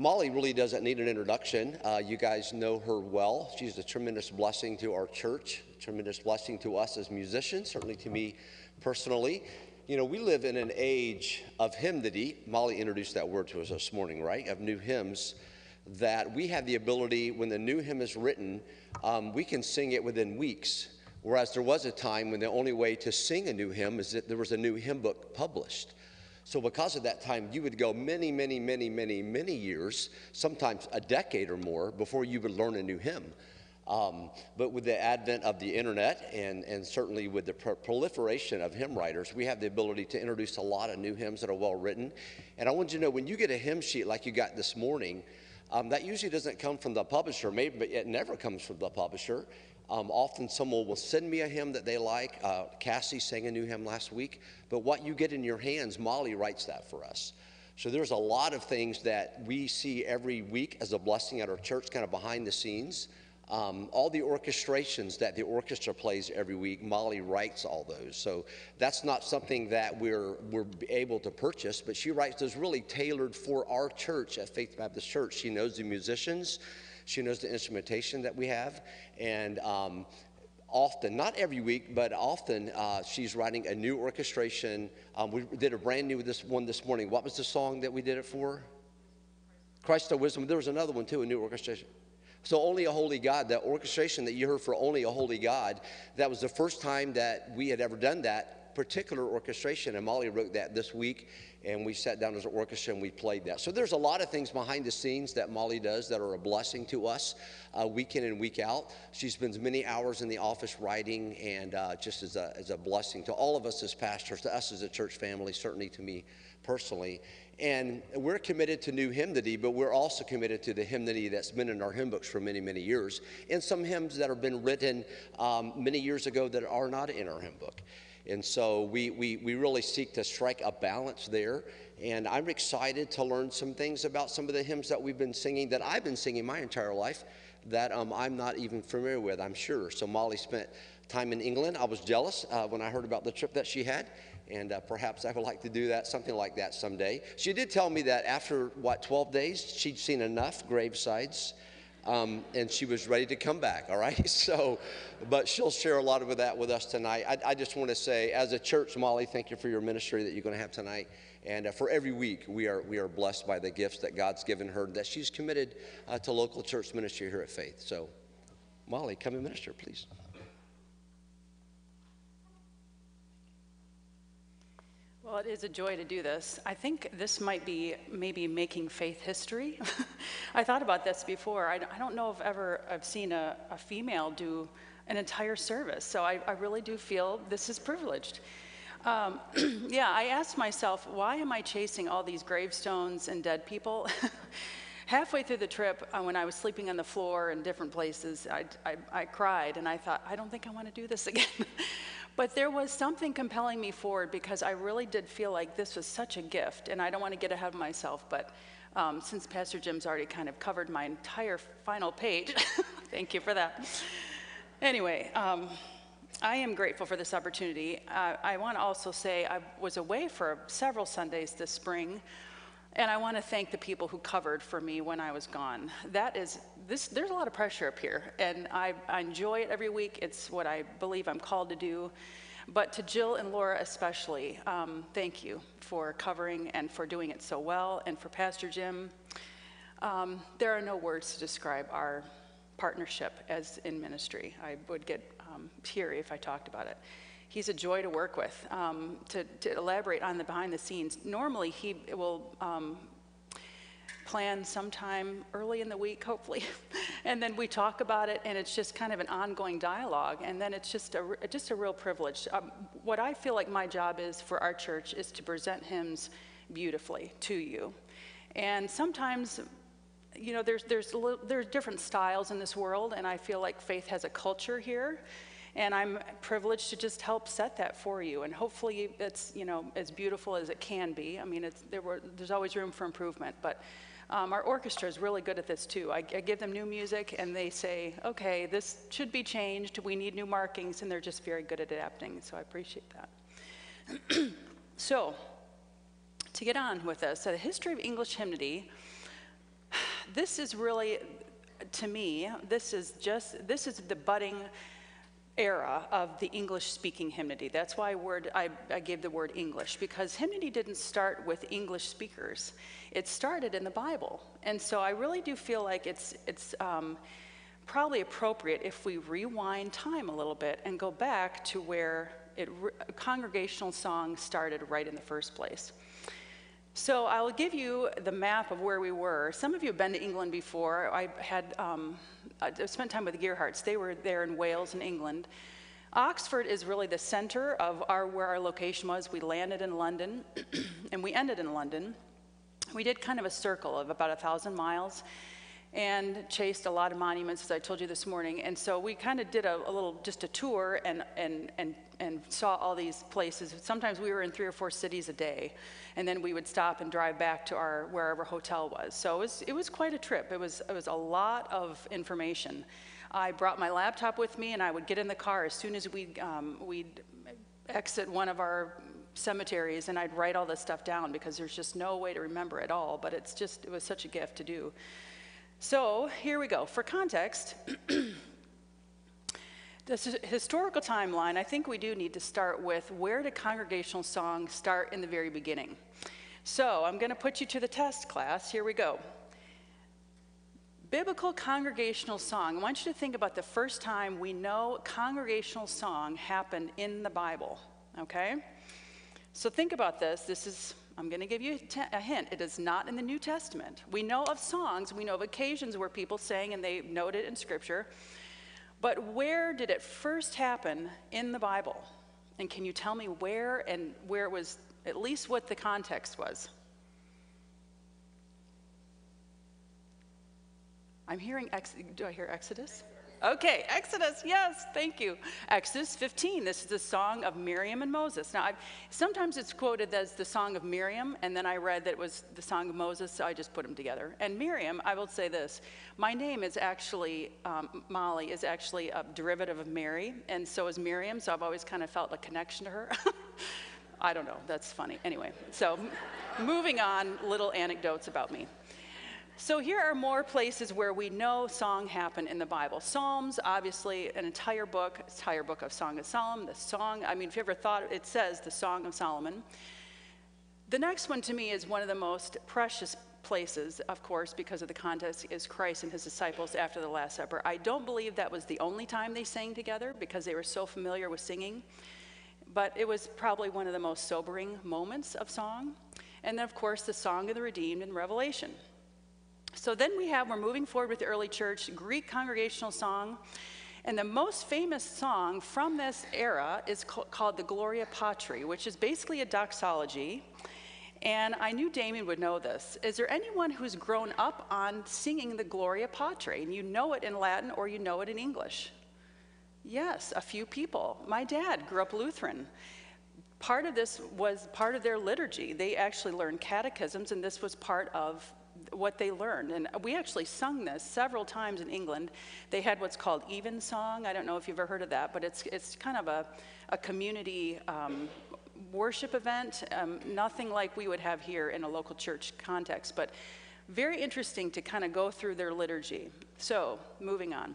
Molly really doesn't need an introduction. Uh, you guys know her well. She's a tremendous blessing to our church, a tremendous blessing to us as musicians, certainly to me personally. You know, we live in an age of hymnody. Molly introduced that word to us this morning, right? Of new hymns. That we have the ability, when the new hymn is written, um, we can sing it within weeks. Whereas there was a time when the only way to sing a new hymn is that there was a new hymn book published. So, because of that time, you would go many, many, many, many, many years, sometimes a decade or more, before you would learn a new hymn. Um, but with the advent of the internet and, and certainly with the pro- proliferation of hymn writers, we have the ability to introduce a lot of new hymns that are well written. And I want you to know when you get a hymn sheet like you got this morning, um, that usually doesn't come from the publisher, maybe, but it never comes from the publisher. Um, often someone will send me a hymn that they like. Uh, Cassie sang a new hymn last week. But what you get in your hands, Molly writes that for us. So there's a lot of things that we see every week as a blessing at our church, kind of behind the scenes. Um, all the orchestrations that the orchestra plays every week, Molly writes all those. So that's not something that we're, we're able to purchase, but she writes those really tailored for our church at Faith Baptist Church. She knows the musicians, she knows the instrumentation that we have, and um, often, not every week, but often, uh, she's writing a new orchestration. Um, we did a brand new this one this morning. What was the song that we did it for? Christ of Wisdom. There was another one too, a new orchestration. So, Only a Holy God, that orchestration that you heard for Only a Holy God, that was the first time that we had ever done that particular orchestration. And Molly wrote that this week and we sat down as an orchestra and we played that. So there's a lot of things behind the scenes that Molly does that are a blessing to us uh, week in and week out. She spends many hours in the office writing and uh, just as a, as a blessing to all of us as pastors, to us as a church family, certainly to me personally. And we're committed to new hymnody, but we're also committed to the hymnody that's been in our hymn books for many, many years, and some hymns that have been written um, many years ago that are not in our hymn book. And so we, we, we really seek to strike a balance there. And I'm excited to learn some things about some of the hymns that we've been singing, that I've been singing my entire life, that um, I'm not even familiar with, I'm sure. So Molly spent time in England. I was jealous uh, when I heard about the trip that she had. And uh, perhaps I would like to do that, something like that someday. She did tell me that after, what, 12 days, she'd seen enough gravesites um, and she was ready to come back, all right? So, but she'll share a lot of that with us tonight. I, I just want to say, as a church, Molly, thank you for your ministry that you're going to have tonight. And uh, for every week, we are, we are blessed by the gifts that God's given her, that she's committed uh, to local church ministry here at Faith. So, Molly, come and minister, please. Well, it is a joy to do this. I think this might be maybe making faith history. I thought about this before. I, I, don't know if ever I've seen a, a female do an entire service, so I, I really do feel this is privileged. Um, yeah, I asked myself, why am I chasing all these gravestones and dead people? Halfway through the trip, uh, when I was sleeping on the floor in different places, I, I, I cried and I thought, I don't think I want to do this again. But there was something compelling me forward because I really did feel like this was such a gift. And I don't want to get ahead of myself, but um, since Pastor Jim's already kind of covered my entire final page, thank you for that. Anyway, um, I am grateful for this opportunity. Uh, I want to also say I was away for several Sundays this spring and I want to thank the people who covered for me when I was gone. That is, this, there's a lot of pressure up here, and I, I enjoy it every week. It's what I believe I'm called to do. But to Jill and Laura especially, um, thank you for covering and for doing it so well. And for Pastor Jim, um, there are no words to describe our partnership as in ministry. I would get um, teary if I talked about it he's a joy to work with. Um, to, to, elaborate on the behind the scenes, normally he will um, plan sometime early in the week, hopefully, and then we talk about it, and it's just kind of an ongoing dialogue, and then it's just a just a real privilege. Um, what I feel like my job is for our church is to present hymns beautifully to you, and sometimes you know, there's, there's, there's different styles in this world, and I feel like faith has a culture here. And I'm privileged to just help set that for you. And hopefully it's, you know, as beautiful as it can be. I mean, there were, there's always room for improvement. But um, our orchestra is really good at this too. I, I, give them new music and they say, okay, this should be changed. We need new markings. And they're just very good at adapting. So I appreciate that. so, to get on with this, so the history of English hymnody this is really, to me, this is just, this is the budding era of the English speaking hymnody. That's why word, I, I gave the word English, because hymnody didn't start with English speakers. It started in the Bible. And so I really do feel like it's, it's um, probably appropriate if we rewind time a little bit and go back to where it, congregational song started right in the first place. So I'll give you the map of where we were. Some of you have been to England before. I had um, I spent time with the Gearharts. They were there in Wales and England. Oxford is really the center of our, where our location was. We landed in London and we ended in London. We did kind of a circle of about a thousand miles and chased a lot of monuments, as I told you this morning. And so we kind of did a, a, little, just a tour and, and, and, and saw all these places. Sometimes we were in three or four cities a day, and then we would stop and drive back to our wherever hotel was. So it was, it was quite a trip. It was, it was a lot of information. I brought my laptop with me, and I would get in the car as soon as we'd, um, we'd exit one of our cemeteries, and I'd write all this stuff down because there's just no way to remember it all. But it's just, it was such a gift to do. So here we go. For context, this historical timeline, I think we do need to start with where did congregational song start in the very beginning? So I'm going to put you to the test class. Here we go. Biblical congregational song. I want you to think about the first time we know congregational song happened in the Bible, okay? So think about this. This is I'm going to give you a hint. It is not in the New Testament. We know of songs, we know of occasions where people sang and they note it in Scripture. But where did it first happen in the Bible? And can you tell me where and where it was, at least what the context was? I'm hearing, ex- do I hear Exodus? Okay, Exodus, yes, thank you. Exodus 15, this is the song of Miriam and Moses. Now, I've, sometimes it's quoted as the song of Miriam, and then I read that it was the song of Moses, so I just put them together. And Miriam, I will say this my name is actually, um, Molly, is actually a derivative of Mary, and so is Miriam, so I've always kind of felt a connection to her. I don't know, that's funny. Anyway, so moving on, little anecdotes about me. So here are more places where we know song happened in the Bible. Psalms, obviously, an entire book, entire book of Song of Solomon, the song, I mean, if you ever thought, it says the Song of Solomon. The next one to me is one of the most precious places, of course, because of the context, is Christ and his disciples after the Last Supper. I don't believe that was the only time they sang together because they were so familiar with singing, but it was probably one of the most sobering moments of song. And then, of course, the Song of the Redeemed in Revelation. So then we have, we're moving forward with the early church, Greek congregational song. And the most famous song from this era is called the Gloria Patri, which is basically a doxology. And I knew Damien would know this. Is there anyone who's grown up on singing the Gloria Patri and you know it in Latin or you know it in English? Yes, a few people. My dad grew up Lutheran. Part of this was part of their liturgy. They actually learned catechisms, and this was part of what they learned. And we actually sung this several times in England. They had what's called Evensong. I don't know if you've ever heard of that, but it's, it's kind of a, a community um, worship event, um, nothing like we would have here in a local church context, but very interesting to kind of go through their liturgy. So, moving on.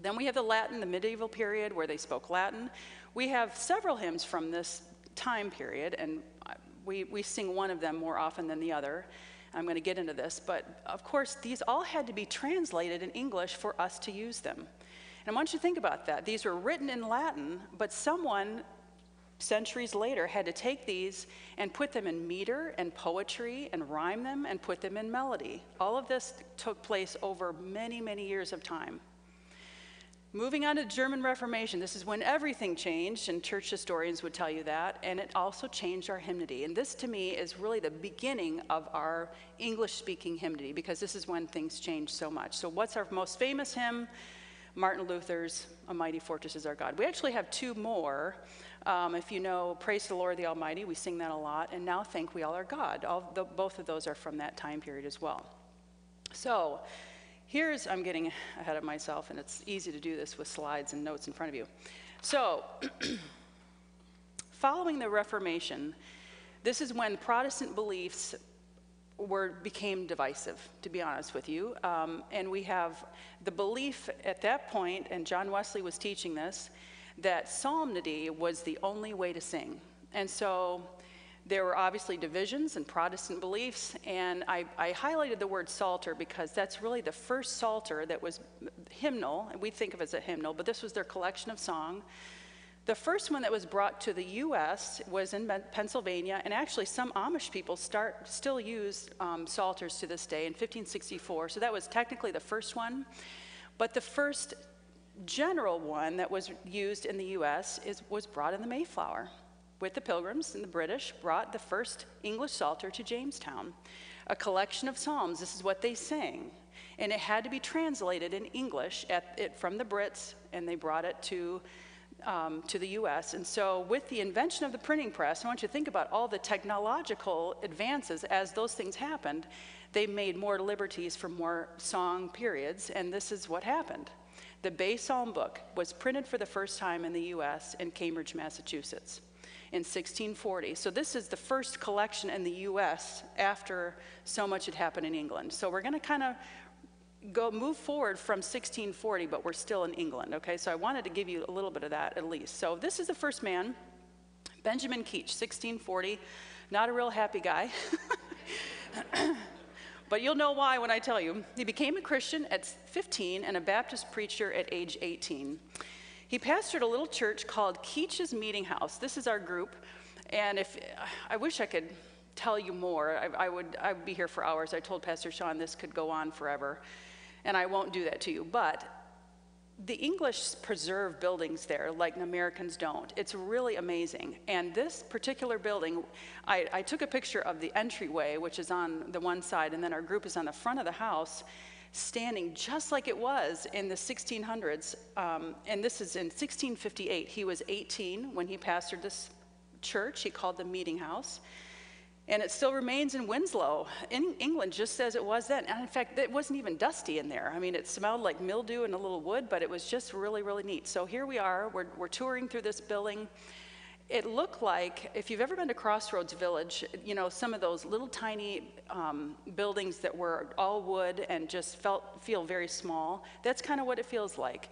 Then we have the Latin, the medieval period where they spoke Latin. We have several hymns from this time period, and we, we sing one of them more often than the other. I'm going to get into this, but of course, these all had to be translated in English for us to use them. And I want you to think about that. These were written in Latin, but someone centuries later had to take these and put them in meter and poetry and rhyme them and put them in melody. All of this took place over many, many years of time. Moving on to German Reformation, this is when everything changed, and church historians would tell you that, and it also changed our hymnody. And this, to me, is really the beginning of our English speaking hymnody, because this is when things changed so much. So, what's our most famous hymn? Martin Luther's A Mighty Fortress is Our God. We actually have two more. Um, if you know Praise the Lord the Almighty, we sing that a lot, and Now Thank We All Our God. All the, both of those are from that time period as well. So, Here's, I'm getting ahead of myself, and it's easy to do this with slides and notes in front of you. So, following the Reformation, this is when Protestant beliefs were became divisive, to be honest with you. Um, and we have the belief at that point, and John Wesley was teaching this, that psalmody was the only way to sing. And so there were obviously divisions and Protestant beliefs, and I, I, highlighted the word psalter because that's really the first psalter that was hymnal, and we think of it as a hymnal, but this was their collection of song. The first one that was brought to the U.S. was in Pennsylvania, and actually some Amish people start, still use um, psalters to this day in 1564. So that was technically the first one. But the first general one that was used in the U.S. Is, was brought in the Mayflower with the Pilgrims and the British brought the first English Psalter to Jamestown, a collection of psalms. This is what they sang. And it had to be translated in English at, it, from the Brits, and they brought it to, um, to the US. And so, with the invention of the printing press, I want you to think about all the technological advances as those things happened. They made more liberties for more song periods, and this is what happened. The Bay Psalm book was printed for the first time in the US in Cambridge, Massachusetts in 1640. So this is the first collection in the US after so much had happened in England. So we're going to kind of go move forward from 1640, but we're still in England, okay? So I wanted to give you a little bit of that at least. So this is the first man, Benjamin Keach, 1640. Not a real happy guy. but you'll know why when I tell you. He became a Christian at 15 and a Baptist preacher at age 18. He pastored a little church called Keach's Meeting House. This is our group. And if I wish I could tell you more, I, I, would, I would be here for hours. I told Pastor Sean this could go on forever, and I won't do that to you. But the English preserve buildings there like the Americans don't. It's really amazing. And this particular building, I, I, took a picture of the entryway, which is on the one side, and then our group is on the front of the house standing just like it was in the 1600s. Um, and this is in 1658. He was 18 when he pastored this church. He called the meeting house. And it still remains in Winslow, in England, just as it was then. And in fact, it wasn't even dusty in there. I mean, it smelled like mildew and a little wood, but it was just really, really neat. So here we are. We're, we're touring through this building it looked like, if you've ever been to Crossroads Village, you know, some of those little tiny um, buildings that were all wood and just felt, feel very small, that's kind of what it feels like.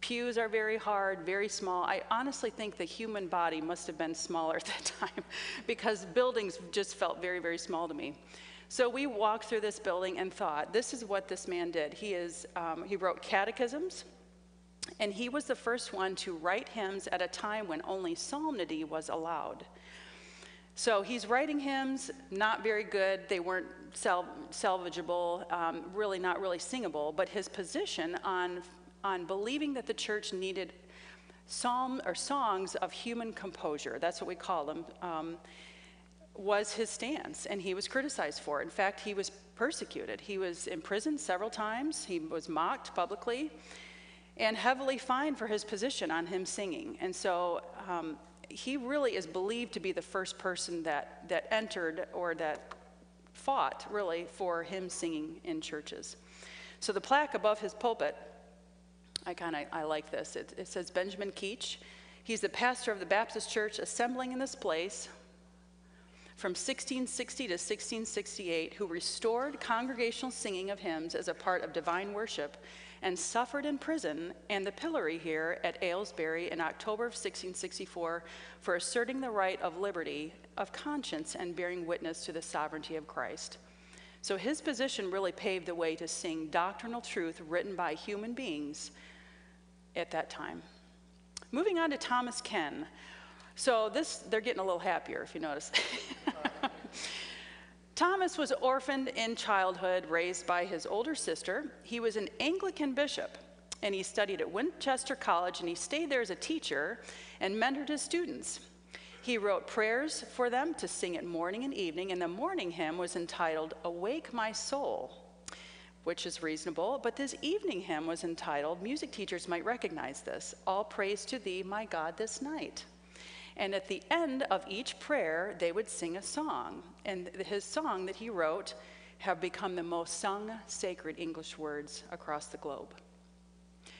Pews are very hard, very small. I honestly think the human body must have been smaller at that time because buildings just felt very, very small to me. So we walked through this building and thought, this is what this man did. He, is, um, he wrote catechisms, and he was the first one to write hymns at a time when only psalmody was allowed. So he's writing hymns, not very good. They weren't sal- salvageable, um, really not really singable. But his position on, on believing that the church needed psalm or songs of human composure, that's what we call them, um, was his stance. And he was criticized for it. In fact, he was persecuted. He was imprisoned several times, he was mocked publicly and heavily fined for his position on him singing. And so um, he really is believed to be the first person that, that entered or that fought, really, for him singing in churches. So the plaque above his pulpit, I kind of I like this. It, it says Benjamin Keach. He's the pastor of the Baptist Church assembling in this place from 1660 to 1668, who restored congregational singing of hymns as a part of divine worship and suffered in prison and the pillory here at Aylesbury in October of 1664 for asserting the right of liberty of conscience and bearing witness to the sovereignty of Christ. So his position really paved the way to seeing doctrinal truth written by human beings at that time. Moving on to Thomas Ken. So this they're getting a little happier if you notice. Thomas was orphaned in childhood, raised by his older sister. He was an Anglican bishop, and he studied at Winchester College, and he stayed there as a teacher and mentored his students. He wrote prayers for them to sing at morning and evening, and the morning hymn was entitled Awake My Soul, which is reasonable, but this evening hymn was entitled, music teachers might recognize this, All Praise to Thee, My God, this night. And at the end of each prayer, they would sing a song. And his song that he wrote have become the most sung sacred English words across the globe.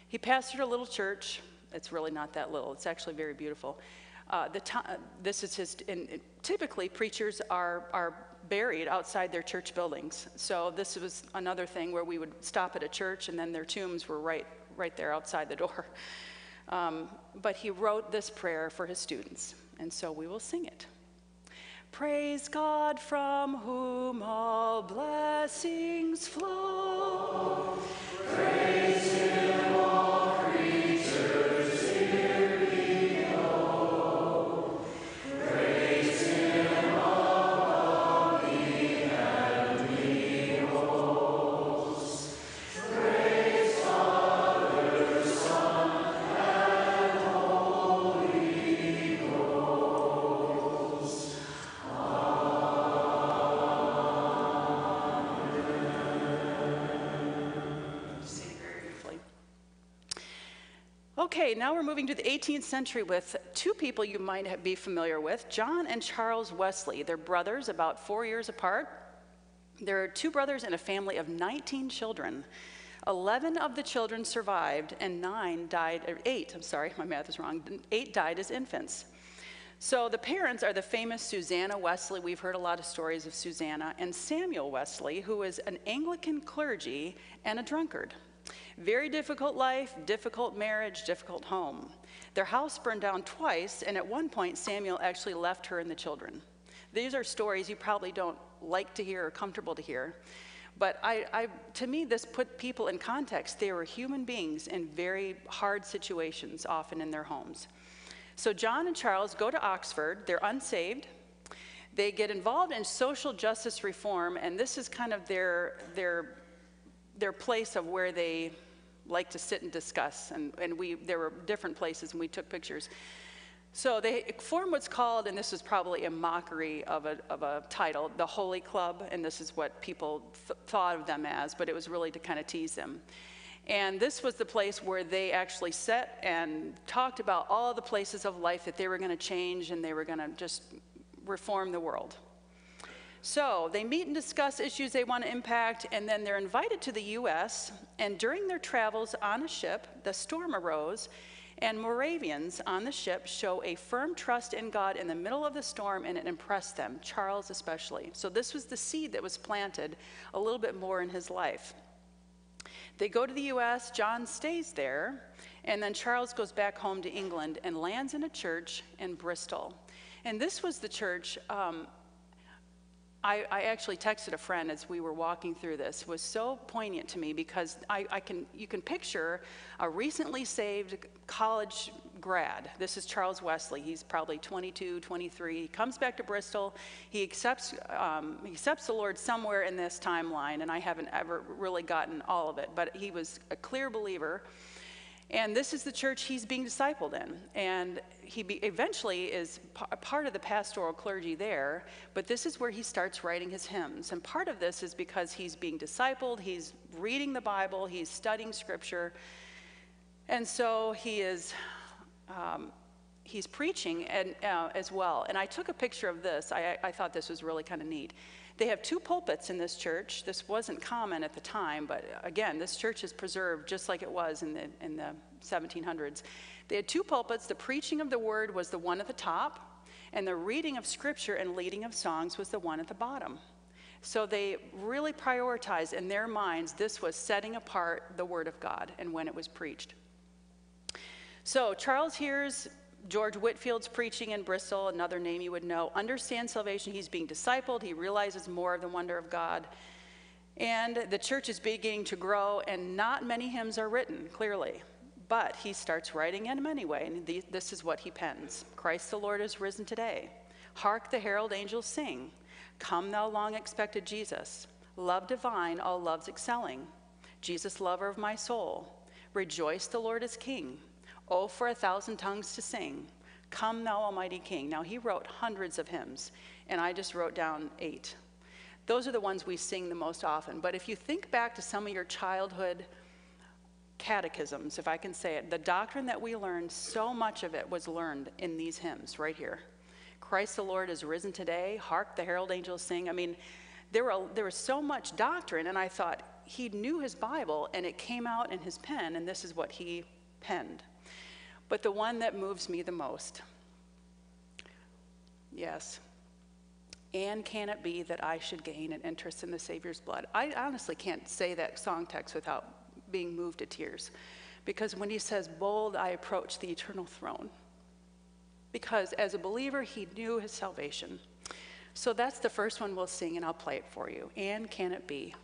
He pastored a little church. It's really not that little, it's actually very beautiful. Uh, the to- this is his, and typically preachers are, are buried outside their church buildings. So this was another thing where we would stop at a church and then their tombs were right, right there outside the door. Um, but he wrote this prayer for his students, and so we will sing it. Praise God from whom all blessings flow. Praise him, Okay, now we're moving to the 18th century with two people you might be familiar with John and Charles Wesley. They're brothers, about four years apart. There are two brothers in a family of 19 children. 11 of the children survived, and nine died, or eight, I'm sorry, my math is wrong, eight died as infants. So the parents are the famous Susanna Wesley. We've heard a lot of stories of Susanna, and Samuel Wesley, who is an Anglican clergy and a drunkard. Very difficult life, difficult marriage, difficult home. Their house burned down twice, and at one point, Samuel actually left her and the children. These are stories you probably don't like to hear or comfortable to hear. But I, I, to me, this put people in context. They were human beings in very hard situations, often in their homes. So John and Charles go to Oxford. They're unsaved. They get involved in social justice reform, and this is kind of their, their, their place of where they like to sit and discuss. And, and we, there were different places, and we took pictures. So they form what's called, and this is probably a mockery of a, of a title, the Holy Club, and this is what people th- thought of them as, but it was really to kind of tease them. And this was the place where they actually sat and talked about all the places of life that they were going to change and they were going to just reform the world. So they meet and discuss issues they want to impact, and then they're invited to the U.S. And during their travels on a ship, the storm arose, and Moravians on the ship show a firm trust in God in the middle of the storm, and it impressed them, Charles especially. So this was the seed that was planted a little bit more in his life. They go to the US, John stays there, and then Charles goes back home to England and lands in a church in Bristol. And this was the church. Um, I, I, actually texted a friend as we were walking through this. Was so poignant to me because I, I can, you can picture a recently saved college grad. This is Charles Wesley. He's probably 22, 23. He comes back to Bristol. He accepts, um, he accepts the Lord somewhere in this timeline, and I haven't ever really gotten all of it, but he was a clear believer. And this is the church he's being discipled in. And he be, eventually is a part of the pastoral clergy there, but this is where he starts writing his hymns. And part of this is because he's being discipled, he's reading the Bible, he's studying scripture. And so he is. Um, he's preaching and, uh, as well. And I took a picture of this. I, I thought this was really kind of neat. They have two pulpits in this church. This wasn't common at the time, but uh, again, this church is preserved just like it was in the, in the 1700s. They had two pulpits. The preaching of the word was the one at the top, and the reading of scripture and leading of songs was the one at the bottom. So they really prioritized in their minds this was setting apart the word of God and when it was preached. So Charles hears George Whitefield's preaching in Bristol, another name you would know, understands salvation. He's being discipled. He realizes more of the wonder of God. And the church is beginning to grow, and not many hymns are written, clearly. But he starts writing in them anyway, and the, this is what he pens Christ the Lord is risen today. Hark the herald angels sing. Come, thou long expected Jesus. Love divine, all loves excelling. Jesus, lover of my soul. Rejoice, the Lord is King. Oh, for a thousand tongues to sing. Come, thou Almighty King. Now, he wrote hundreds of hymns, and I just wrote down eight. Those are the ones we sing the most often. But if you think back to some of your childhood catechisms, if I can say it, the doctrine that we learned, so much of it was learned in these hymns right here. Christ the Lord is risen today. Hark the herald angels sing. I mean, there, were, there was so much doctrine, and I thought he knew his Bible, and it came out in his pen, and this is what he penned. But the one that moves me the most, yes, And can it be that I should gain an interest in the Savior's blood? I honestly can't say that song text without being moved to tears. Because when he says, Bold, I approach the eternal throne. Because as a believer, he knew his salvation. So that's the first one we'll sing, and I'll play it for you. And can it be?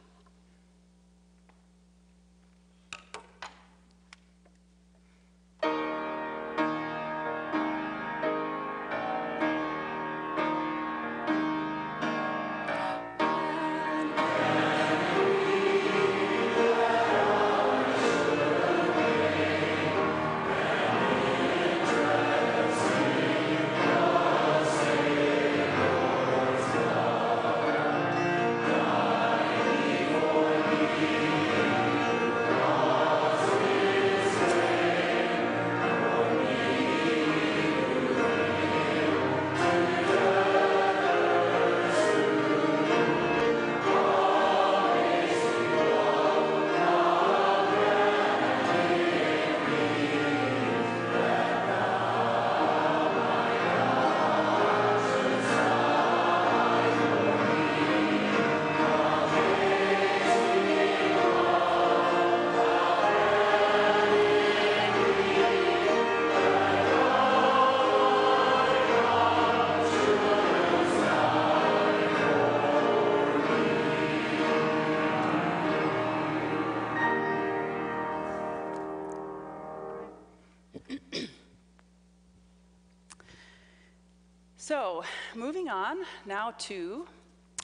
So, moving on now to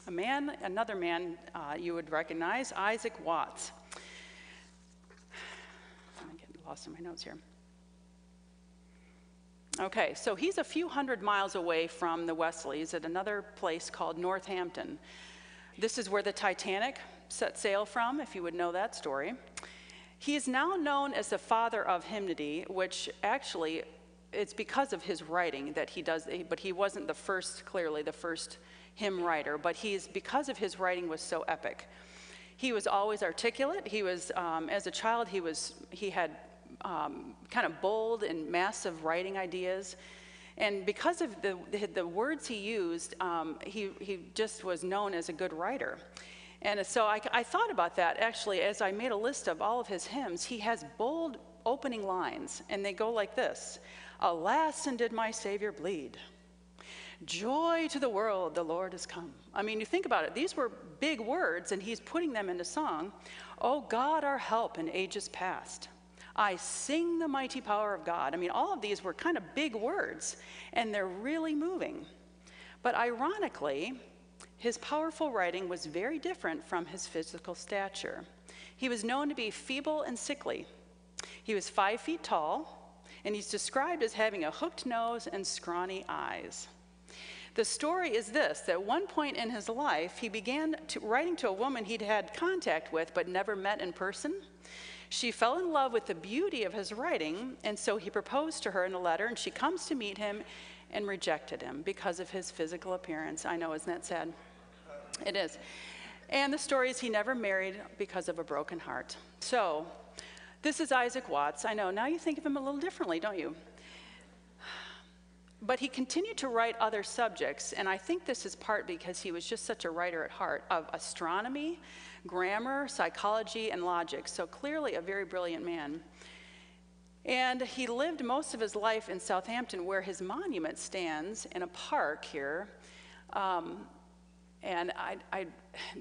a man, another man uh, you would recognize, Isaac Watts. I'm getting lost in my notes here. Okay, so he's a few hundred miles away from the Wesleys at another place called Northampton. This is where the Titanic set sail from, if you would know that story. He is now known as the father of hymnody, which actually it's because of his writing that he does, but he wasn't the first, clearly, the first hymn writer, but he's, because of his writing was so epic. He was always articulate. He was, um, as a child, he was, he had um, kind of bold and massive writing ideas. And because of the, the, words he used, um, he, he just was known as a good writer. And so I, I thought about that actually as I made a list of all of his hymns. He has bold opening lines, and they go like this Alas, and did my Savior bleed? Joy to the world, the Lord has come. I mean, you think about it, these were big words, and he's putting them into song. Oh God, our help in ages past. I sing the mighty power of God. I mean, all of these were kind of big words, and they're really moving. But ironically, his powerful writing was very different from his physical stature. He was known to be feeble and sickly. He was five feet tall, and he's described as having a hooked nose and scrawny eyes. The story is this that one point in his life, he began to, writing to a woman he'd had contact with but never met in person. She fell in love with the beauty of his writing, and so he proposed to her in a letter, and she comes to meet him and rejected him because of his physical appearance. I know, isn't that sad? It is. And the story is he never married because of a broken heart. So, this is Isaac Watts. I know, now you think of him a little differently, don't you? But he continued to write other subjects, and I think this is part because he was just such a writer at heart of astronomy, grammar, psychology, and logic. So clearly a very brilliant man. And he lived most of his life in Southampton, where his monument stands in a park here. Um, and I, I,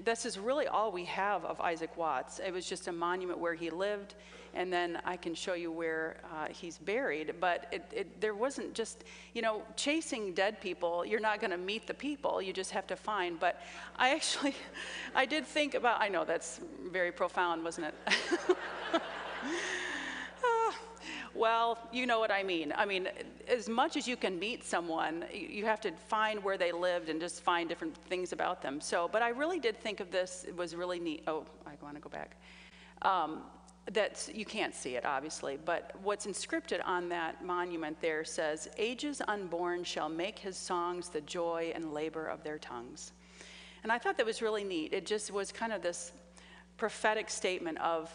this is really all we have of Isaac Watts. It was just a monument where he lived and then I can show you where uh, he's buried. But it, it, there wasn't just, you know, chasing dead people, you're not going to meet the people, you just have to find. But I actually, I did think about, I know that's very profound, wasn't it? Ah, well, you know what I mean. I mean, as much as you can meet someone, you have to find where they lived and just find different things about them. So, but I really did think of this, it was really neat. Oh, I want to go back. Um, that you can't see it obviously, but what's inscripted on that monument there says, Ages unborn shall make his songs the joy and labor of their tongues. And I thought that was really neat. It just was kind of this prophetic statement of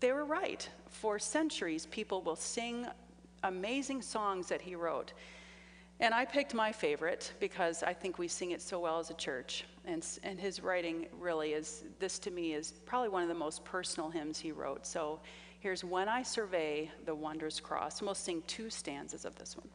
they were right. For centuries, people will sing amazing songs that he wrote. And I picked my favorite because I think we sing it so well as a church. And, and his writing really is, this to me is probably one of the most personal hymns he wrote. So here's When I Survey the Wondrous Cross. And we'll sing two stanzas of this one.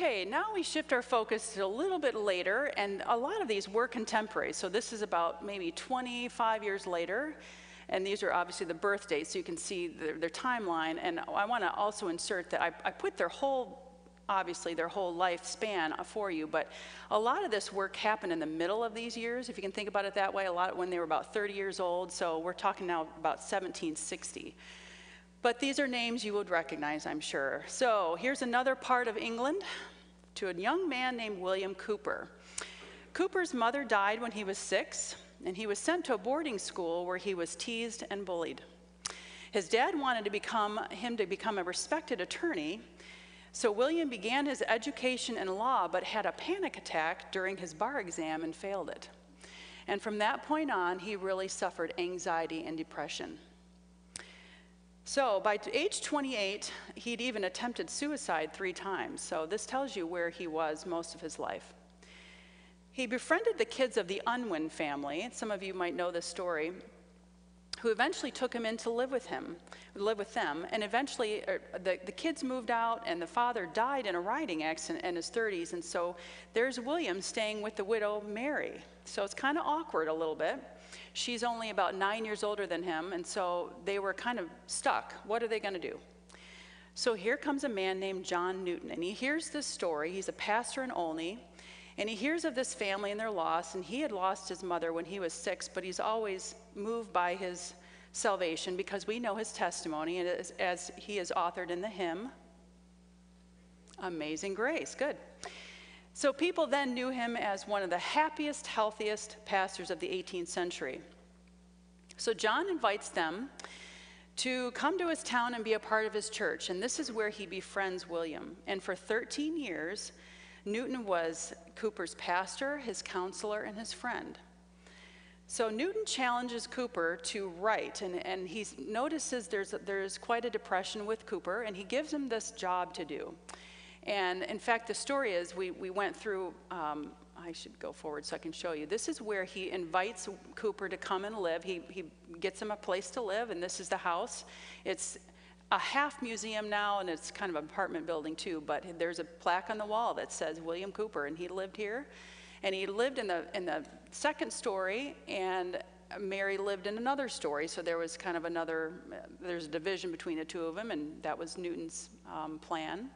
Okay, now we shift our focus a little bit later, and a lot of these were contemporary. So this is about maybe 25 years later, and these are obviously the birth dates, so you can see their, their timeline. And I want to also insert that I, I put their whole, obviously their whole lifespan uh, for you, but a lot of this work happened in the middle of these years, if you can think about it that way. A lot when they were about 30 years old, so we're talking now about 1760. But these are names you would recognize, I'm sure. So here's another part of England to a young man named William Cowper. Cowper's mother died when he was six, and he was sent to a boarding school where he was teased and bullied. His dad wanted to become, him to become a respected attorney, so William began his education in law but had a panic attack during his bar exam and failed it. And from that point on, he really suffered anxiety and depression. So by age 28, he'd even attempted suicide three times. So this tells you where he was most of his life. He befriended the kids of the Unwin family. Some of you might know this story. Who eventually took him in to live with him, live with them, and eventually er, the, the kids moved out, and the father died in a riding accident in his 30s, and so there's William staying with the widow Mary. So it's kind of awkward a little bit. She's only about nine years older than him, and so they were kind of stuck. What are they going to do? So here comes a man named John Newton, and he hears this story. He's a pastor in Olney, and he hears of this family and their loss, and he had lost his mother when he was six, but he's always moved by his salvation because we know his testimony, and as, as he is authored in the hymn, Amazing Grace. Good. So people then knew him as one of the happiest, healthiest pastors of the 18th century. So John invites them to come to his town and be a part of his church, and this is where he befriends William. And for 13 years, Newton was Cowper's pastor, his counselor, and his friend. So Newton challenges Cowper to write, and, and he notices there's, there's quite a depression with Cowper, and he gives him this job to do. And in fact, the story is we, we went through, um, I should go forward so I can show you. This is where he invites Cowper to come and live. He, he gets him a place to live, and this is the house. It's a half museum now, and it's kind of an apartment building too, but there's a plaque on the wall that says William Cowper, and he lived here. And he lived in the, in the second story, and Mary lived in another story, so there was kind of another, there's a division between the two of them, and that was Newton's um, plan.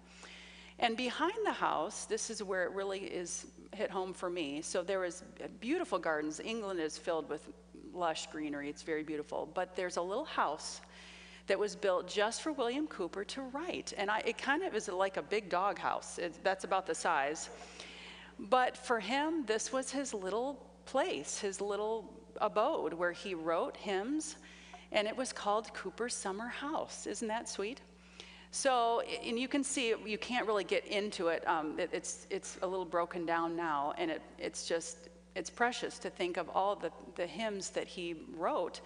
And behind the house, this is where it really is hit home for me. So there is beautiful gardens. England is filled with lush greenery. It's very beautiful. But there's a little house that was built just for William Cowper to write. And I, it kind of is like a big dog house. It, that's about the size. But for him, this was his little place, his little abode where he wrote hymns, and it was called Cowper's Summer House. Isn't that sweet? So, and you can see, you can't really get into it. Um, it it's, it's a little broken down now, and it, it's just, it's precious to think of all the, the hymns that he wrote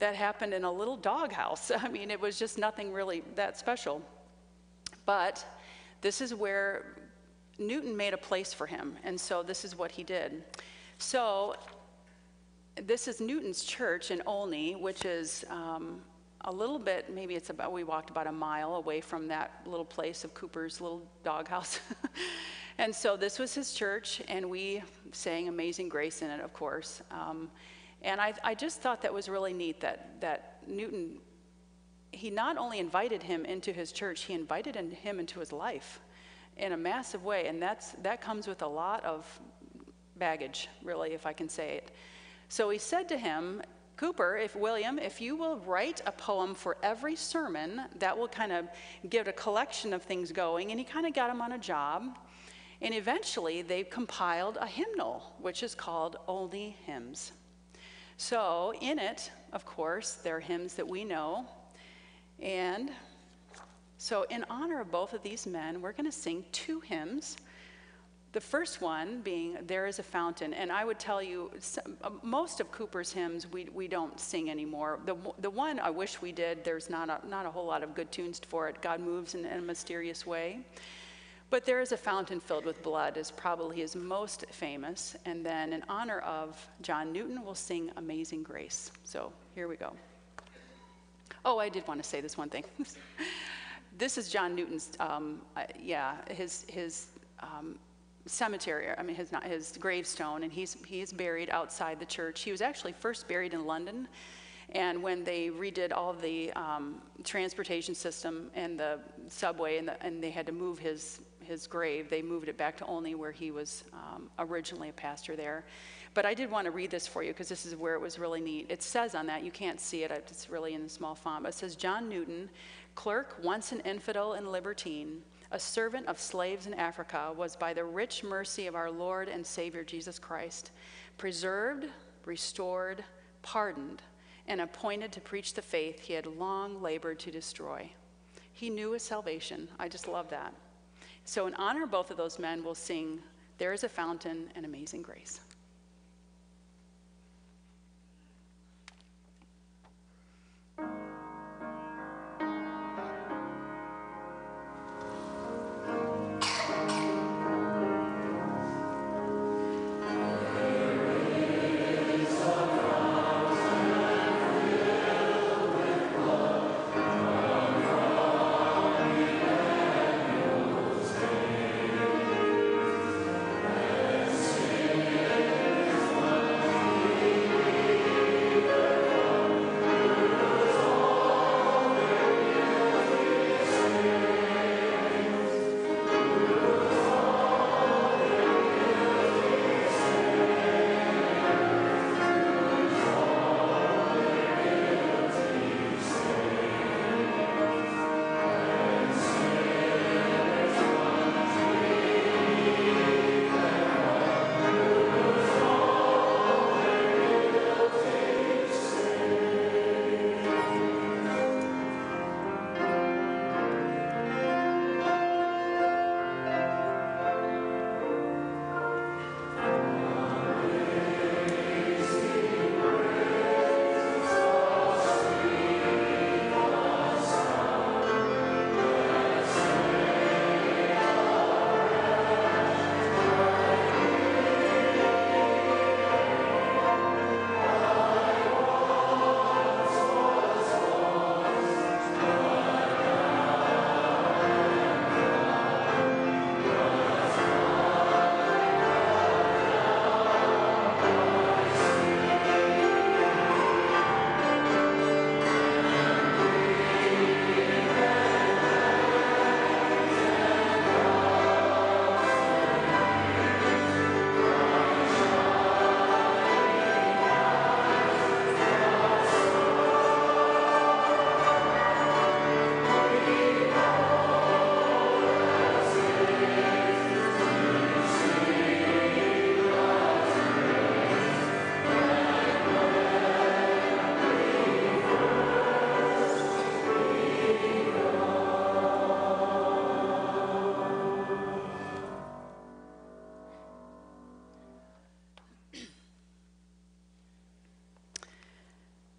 that happened in a little doghouse. I mean, it was just nothing really that special. But this is where Newton made a place for him, and so this is what he did. So, this is Newton's church in Olney, which is um, a little bit, maybe it's about, we walked about a mile away from that little place of Cowper's little doghouse. and so this was his church, and we sang Amazing Grace in it, of course. Um, and I, I just thought that was really neat that, that Newton, he not only invited him into his church, he invited him into his life in a massive way. And that's, that comes with a lot of baggage, really, if I can say it. So he said to him, Cowper, if William, if you will write a poem for every sermon, that will kind of get a collection of things going. And he kind of got him on a job. And eventually they compiled a hymnal, which is called Olney Hymns. So, in it, of course, there are hymns that we know. And so, in honor of both of these men, we're going to sing two hymns. The first one being There is a Fountain. And I would tell you, uh, most of Cowper's hymns we, we don't sing anymore. The, the one I wish we did, there's not a, not a whole lot of good tunes for it. God moves in, in a mysterious way. But there is a fountain filled with blood is probably his most famous. And then in honor of John Newton, we'll sing Amazing Grace. So here we go. Oh, I did want to say this one thing. this is John Newton's, um, uh, yeah, his, his um, cemetery, I mean, his, not, his gravestone, and he's, he's buried outside the church. He was actually first buried in London. And when they redid all the um, transportation system and the subway, and, the, and, they had to move his his grave. They moved it back to Olney where he was um, originally a pastor there. But I did want to read this for you because this is where it was really neat. It says on that, you can't see it, it's really in small font, but it says John Newton, clerk, once an infidel and libertine, a servant of slaves in Africa, was by the rich mercy of our Lord and Savior Jesus Christ preserved, restored, pardoned, and appointed to preach the faith he had long labored to destroy. He knew his salvation. I just love that. So, in honor of both of those men, we'll sing There is a Fountain and Amazing Grace.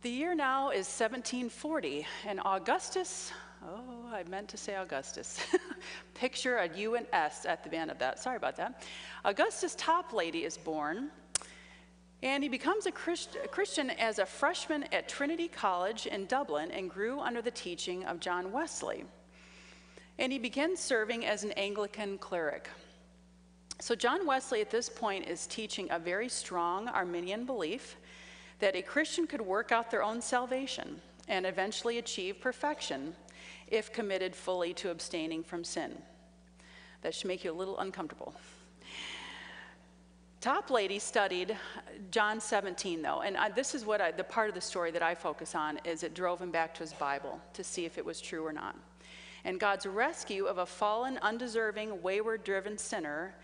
Year now is 1740, and Augustus, oh, I meant to say Augustus. Picture a U and S at the end of that. Sorry about that. Augustus Toplady is born, and he becomes a, Christ, a Christian as a freshman at Trinity College in Dublin and grew under the teaching of John Wesley. And he begins serving as an Anglican cleric. So, John Wesley at this point is teaching a very strong Arminian belief that a Christian could work out their own salvation and eventually achieve perfection if committed fully to abstaining from sin. That should make you a little uncomfortable. Toplady studied John 17, though, and I, this is what I, the part of the story that I focus on is it drove him back to his Bible to see if it was true or not. And God's rescue of a fallen, undeserving, wayward driven sinner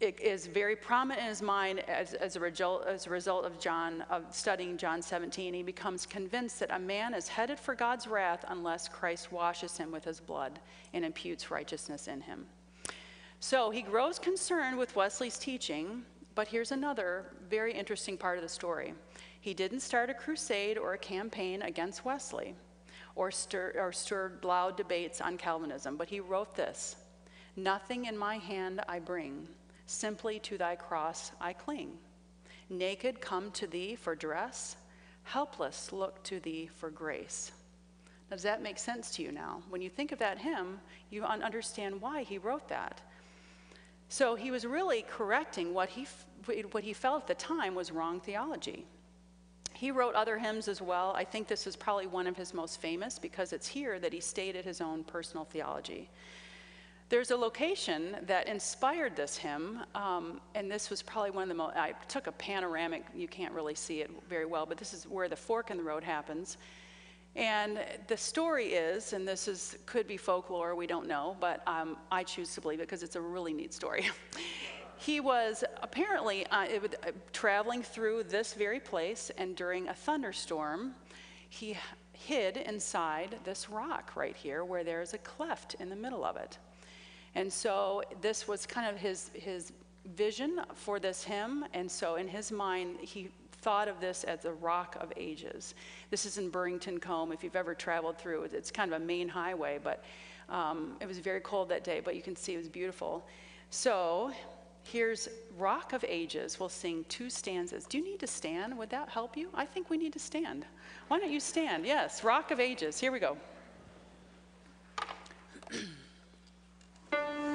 is very prominent in his mind as, as, a result, as a result of John of studying John 17. He becomes convinced that a man is headed for God's wrath unless Christ washes him with his blood and imputes righteousness in him. So he grows concerned with Wesley's teaching, but here's another very interesting part of the story. He didn't start a crusade or a campaign against Wesley or, stir, or stirred loud debates on Calvinism, but he wrote this Nothing in my hand I bring, simply to thy cross I cling. Naked come to thee for dress, helpless look to thee for grace. Does that make sense to you now? When you think of that hymn, you understand why he wrote that. So he was really correcting what he, what he felt at the time was wrong theology. He wrote other hymns as well. I think this is probably one of his most famous because it's here that he stated his own personal theology. There's a location that inspired this hymn, um, and this was probably one of the most. I took a panoramic, you can't really see it very well, but this is where the fork in the road happens. And the story is, and this is could be folklore, we don't know, but um, I choose to believe it because it's a really neat story. he was apparently uh, uh, traveling through this very place, and during a thunderstorm, he hid inside this rock right here, where there's a cleft in the middle of it. And so this was kind of his his vision for this hymn, and so in his mind, he thought of this as the rock of ages. This is in Burrington Combe. If you've ever traveled through, it's kind of a main highway, but um, it was very cold that day, but you can see it was beautiful. So here's Rock of Ages. We'll sing two stanzas. Do you need to stand? Would that help you? I think we need to stand. Why don't you stand? Yes, Rock of Ages. Here we go. Thank you.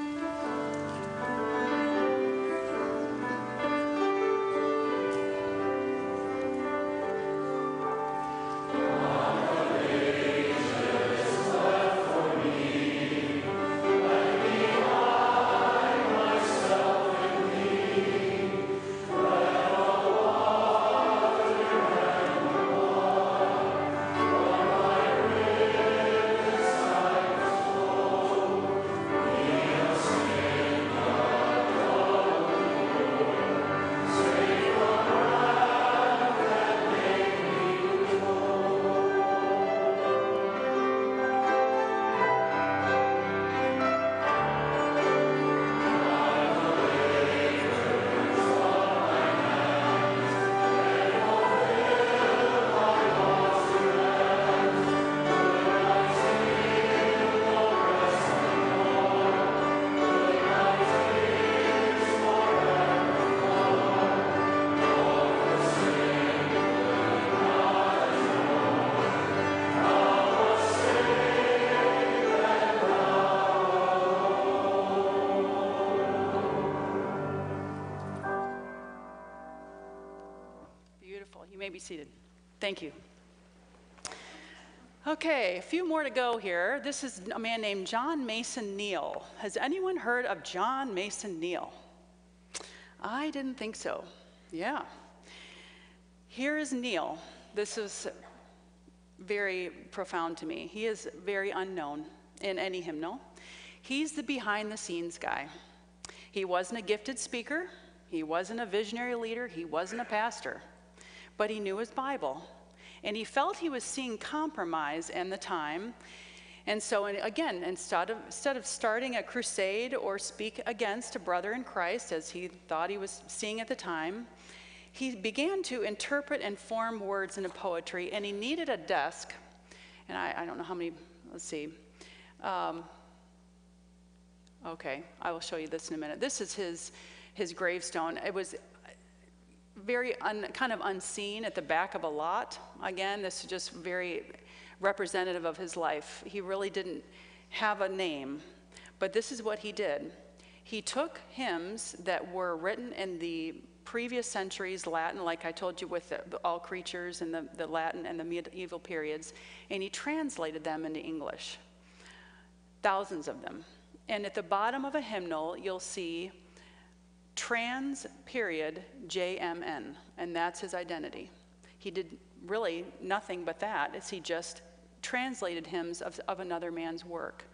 Be seated. Thank you. Okay, a few more to go here. This is a man named John Mason Neale. Has anyone heard of John Mason Neale? I didn't think so. Yeah. Here is Neale. This is very profound to me. He is very unknown in any hymnal. He's the behind the scenes guy. He wasn't a gifted speaker, he wasn't a visionary leader, he wasn't a pastor but he knew his Bible. And he felt he was seeing compromise in the time. And so, again, instead of, instead of starting a crusade or speak against a brother in Christ, as he thought he was seeing at the time, he began to interpret and form words into poetry, and he needed a desk. And I, I don't know how many, let's see. Um, okay, I will show you this in a minute. This is his, his gravestone. It was very un, kind of unseen at the back of a lot. Again, this is just very representative of his life. He really didn't have a name, but this is what he did. He took hymns that were written in the previous centuries, Latin, like I told you with the, all creatures and the, the Latin and the medieval periods, and he translated them into English. Thousands of them. And at the bottom of a hymnal, you'll see trans period JMN, and that's his identity. He did really nothing but that, as he just translated hymns of, of another man's work.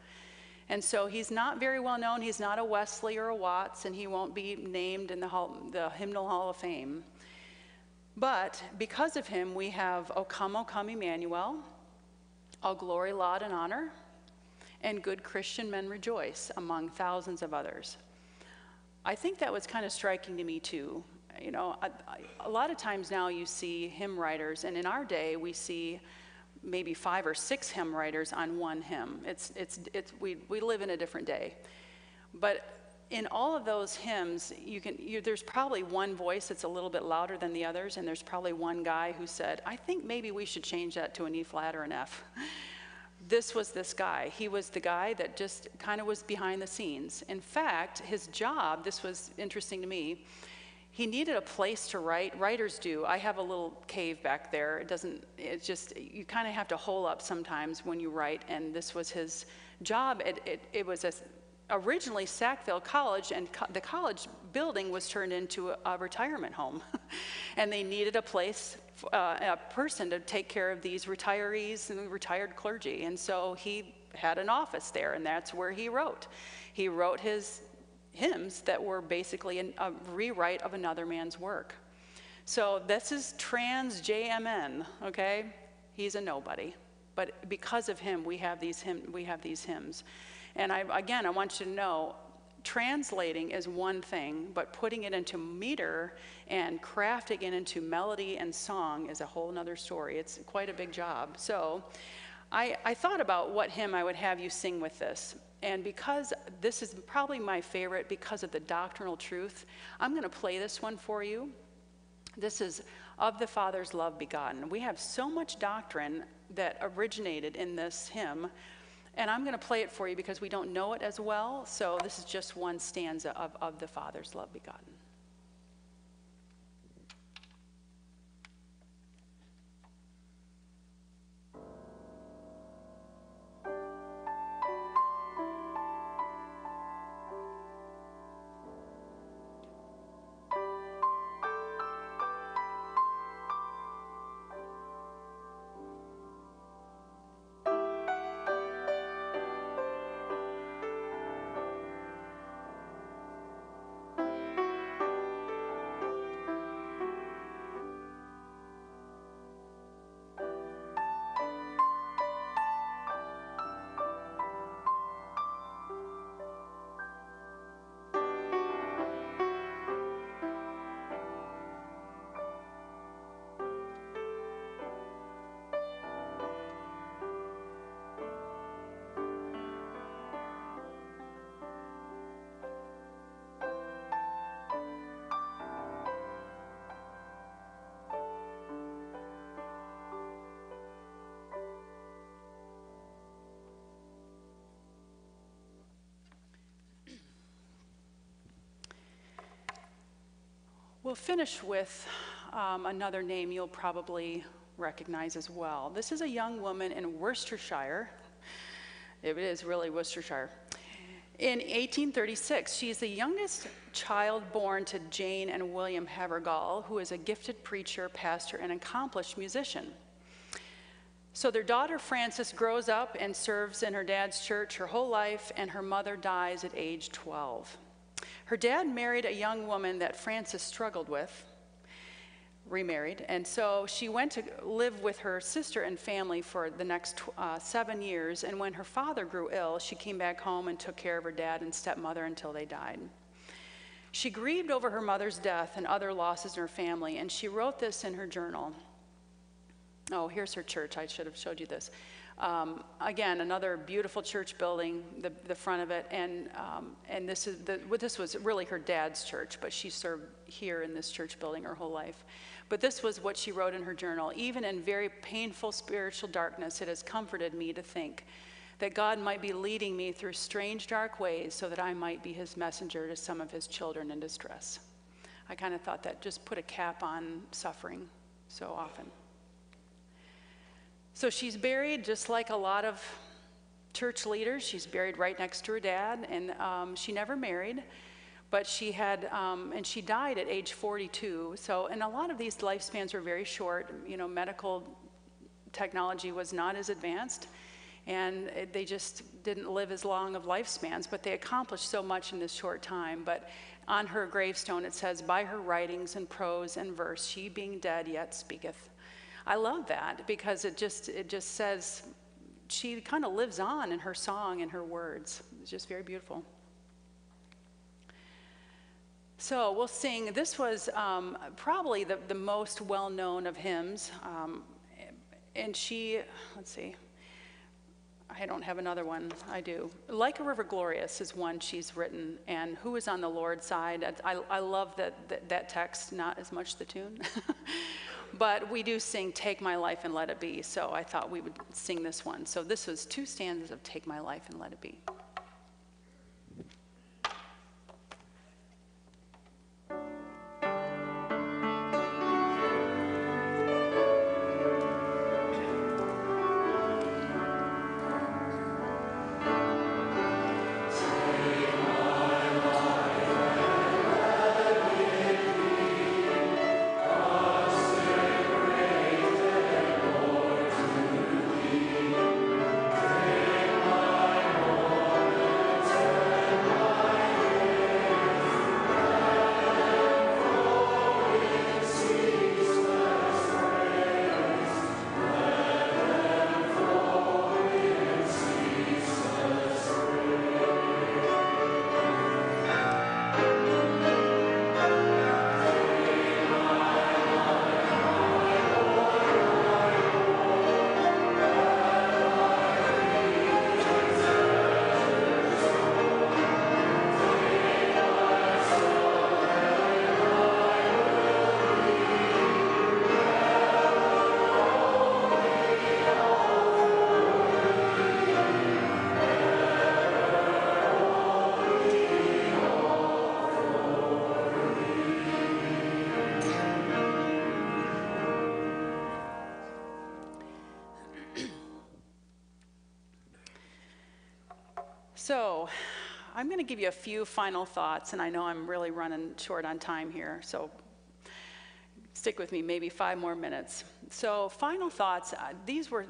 And so he's not very well known. He's not a Wesley or a Watts, and he won't be named in the, hall, the Hymnal Hall of Fame. But because of him, we have O Come, O Come Emmanuel, All Glory, Laud, and Honor, and Good Christian Men Rejoice, among thousands of others. I think that was kind of striking to me too. You know, a, a lot of times now you see hymn writers, and in our day we see maybe five or six hymn writers on one hymn. It's, it's, it's, we, we live in a different day. But in all of those hymns, you can, you, there's probably one voice that's a little bit louder than the others, and there's probably one guy who said, I think maybe we should change that to an E flat or an F. this was this guy. He was the guy that just kind of was behind the scenes. In fact, his job, this was interesting to me, he needed a place to write. Writers do. I have a little cave back there. It doesn't, it's just, you kind of have to hole up sometimes when you write, and this was his job. It, it, it was a, originally Sackville College, and co- the college building was turned into a, a retirement home. and they needed a place, uh, a person to take care of these retirees and retired clergy. And so he had an office there, and that's where he wrote. He wrote his hymns that were basically an, a rewrite of another man's work. So this is trans JMN, okay? He's a nobody. But because of him, we have these, hymn, we have these hymns. And I, again, I want you to know translating is one thing, but putting it into meter and crafting it into melody and song is a whole other story. It's quite a big job. So I, I thought about what hymn I would have you sing with this. And because this is probably my favorite because of the doctrinal truth, I'm going to play this one for you. This is Of the Father's Love Begotten. We have so much doctrine that originated in this hymn, and I'm going to play it for you because we don't know it as well. So this is just one stanza of, of the Father's Love Begotten. We'll finish with um, another name you'll probably recognize as well. This is a young woman in Worcestershire. It is really Worcestershire. In 1836, she is the youngest child born to Jane and William Havergal, who is a gifted preacher, pastor, and accomplished musician. So their daughter Frances grows up and serves in her dad's church her whole life, and her mother dies at age 12. Her dad married a young woman that Frances struggled with, remarried, and so she went to live with her sister and family for the next uh, seven years. And when her father grew ill, she came back home and took care of her dad and stepmother until they died. She grieved over her mother's death and other losses in her family, and she wrote this in her journal. Oh, here's her church. I should have showed you this. Um, again, another beautiful church building, the, the front of it, and, um, and this, is the, this was really her dad's church, but she served here in this church building her whole life. But this was what she wrote in her journal. Even in very painful spiritual darkness, it has comforted me to think that God might be leading me through strange, dark ways so that I might be his messenger to some of his children in distress. I kind of thought that just put a cap on suffering so often. So she's buried just like a lot of church leaders. She's buried right next to her dad, and um, she never married, but she had, um, and she died at age 42. So, and a lot of these lifespans were very short. You know, medical technology was not as advanced, and they just didn't live as long of lifespans, but they accomplished so much in this short time. But on her gravestone, it says, By her writings and prose and verse, she being dead yet speaketh. I love that because it just it just says she kind of lives on in her song and her words. It's just very beautiful. So we'll sing. This was um, probably the, the most well known of hymns. Um, and she, let's see, I don't have another one. I do. Like a River Glorious is one she's written, and Who is on the Lord's side? I, I love that, that, that text, not as much the tune. But we do sing Take My Life and Let It Be, so I thought we would sing this one. So this was two stanzas of Take My Life and Let It Be. I'm going to give you a few final thoughts, and I know I'm really running short on time here, so stick with me, maybe five more minutes. So, final thoughts, uh, these were,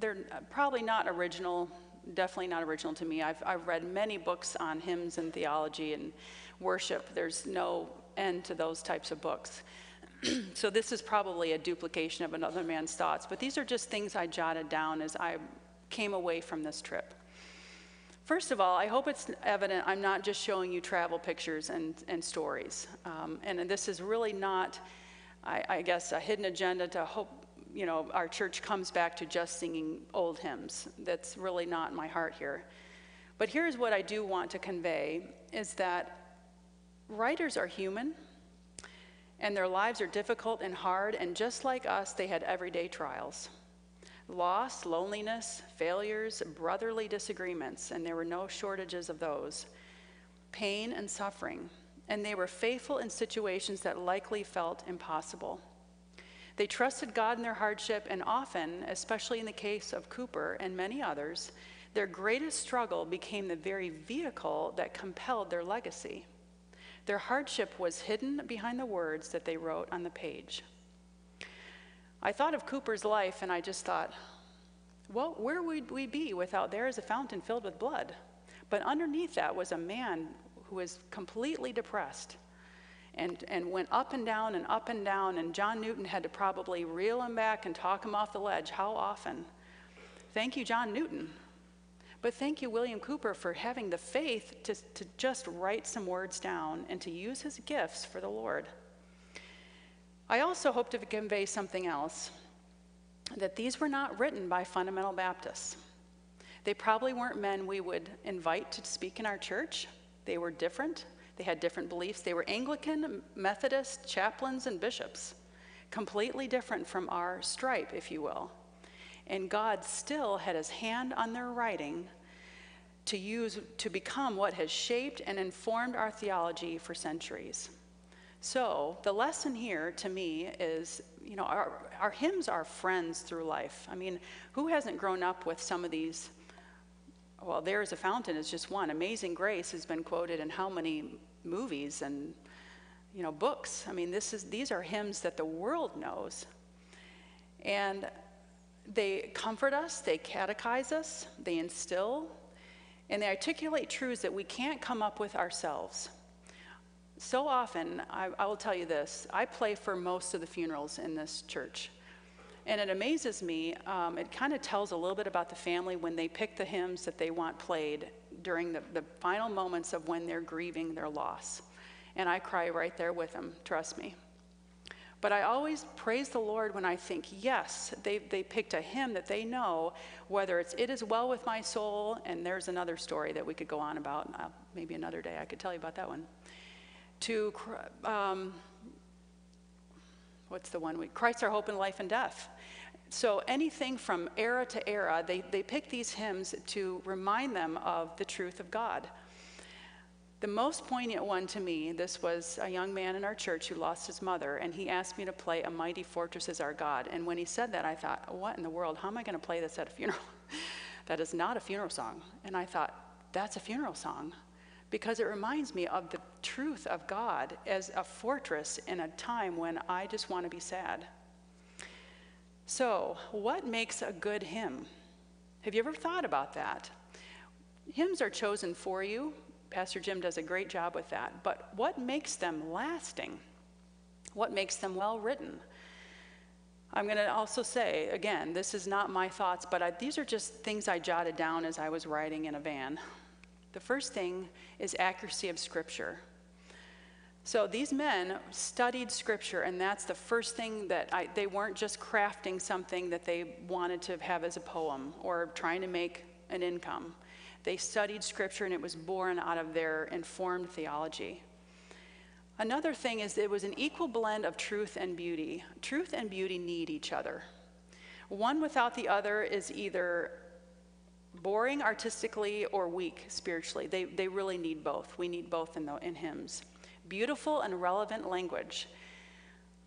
they're probably not original, definitely not original to me. I've, I've read many books on hymns and theology and worship. There's no end to those types of books. so, this is probably a duplication of another man's thoughts, but these are just things I jotted down as I came away from this trip. First of all, I hope it's evident I'm not just showing you travel pictures and, and stories. Um, and this is really not, I, I, guess, a hidden agenda to hope, you know, our church comes back to just singing old hymns. That's really not my heart here. But here's what I do want to convey is that writers are human and their lives are difficult and hard, and just like us, they had everyday trials loss, loneliness, failures, brotherly disagreements, and there were no shortages of those, pain and suffering, and they were faithful in situations that likely felt impossible. They trusted God in their hardship, and often, especially in the case of Cowper and many others, their greatest struggle became the very vehicle that compelled their legacy. Their hardship was hidden behind the words that they wrote on the page. I thought of Cowper's life and I just thought, well, where would we be without there is a fountain filled with blood? But underneath that was a man who was completely depressed and, and went up and down and up and down, and John Newton had to probably reel him back and talk him off the ledge. How often? Thank you, John Newton. But thank you, William Cowper, for having the faith to, to just write some words down and to use his gifts for the Lord. I also hope to convey something else that these were not written by fundamental Baptists. They probably weren't men we would invite to speak in our church. They were different, they had different beliefs. They were Anglican, Methodist, chaplains, and bishops, completely different from our stripe, if you will. And God still had his hand on their writing to use to become what has shaped and informed our theology for centuries. So, the lesson here to me is you know, our, our hymns are friends through life. I mean, who hasn't grown up with some of these? Well, There's a Fountain is just one. Amazing Grace has been quoted in how many movies and, you know, books? I mean, this is, these are hymns that the world knows. And they comfort us, they catechize us, they instill, and they articulate truths that we can't come up with ourselves so often, I, I, will tell you this I play for most of the funerals in this church. And it amazes me, um, it kind of tells a little bit about the family when they pick the hymns that they want played during the, the final moments of when they're grieving their loss. And I cry right there with them, trust me. But I always praise the Lord when I think, yes, they, they picked a hymn that they know, whether it's It Is Well With My Soul, and there's another story that we could go on about. Uh, maybe another day I could tell you about that one to, um, what's the one we, Christ our hope in life and death. So anything from era to era, they, they pick these hymns to remind them of the truth of God. The most poignant one to me, this was a young man in our church who lost his mother, and he asked me to play A Mighty Fortress is Our God. And when he said that, I thought, what in the world? How am I going to play this at a funeral? that is not a funeral song. And I thought, that's a funeral song because it reminds me of the truth of God as a fortress in a time when I just want to be sad. So, what makes a good hymn? Have you ever thought about that? Hymns are chosen for you. Pastor Jim does a great job with that. But what makes them lasting? What makes them well written? I'm going to also say, again, this is not my thoughts, but I, these are just things I jotted down as I was riding in a van. The first thing is accuracy of Scripture. So these men studied Scripture, and that's the first thing that I, they weren't just crafting something that they wanted to have as a poem or trying to make an income. They studied Scripture, and it was born out of their informed theology. Another thing is it was an equal blend of truth and beauty. Truth and beauty need each other. One without the other is either boring artistically or weak spiritually. They, they really need both. We need both in, the, in hymns. Beautiful and relevant language.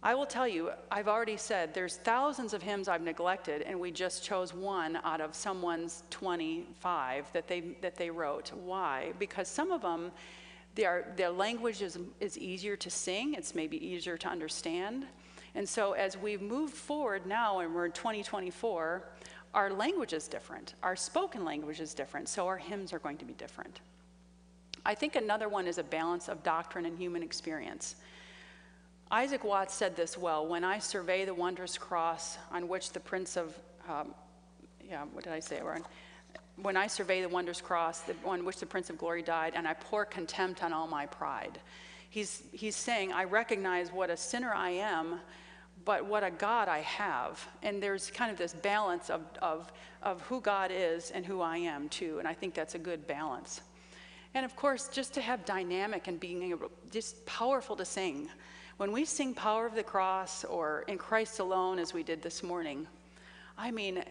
I will tell you, I've already said there's thousands of hymns I've neglected, and we just chose one out of someone's 25 that they, that they wrote. Why? Because some of them, their, their language is, is easier to sing, it's maybe easier to understand. And so as we've moved forward now, and we're in 2024, our language is different, our spoken language is different, so our hymns are going to be different. I think another one is a balance of doctrine and human experience. Isaac Watts said this well when I survey the wondrous cross on which the Prince of, um, yeah, what did I say? When I survey the wondrous cross the, on which the Prince of Glory died, and I pour contempt on all my pride. He's, he's saying, I recognize what a sinner I am, but what a God I have. And there's kind of this balance of, of, of who God is and who I am, too. And I think that's a good balance. And of course, just to have dynamic and being able, just powerful to sing. When we sing Power of the Cross or In Christ Alone, as we did this morning, I mean,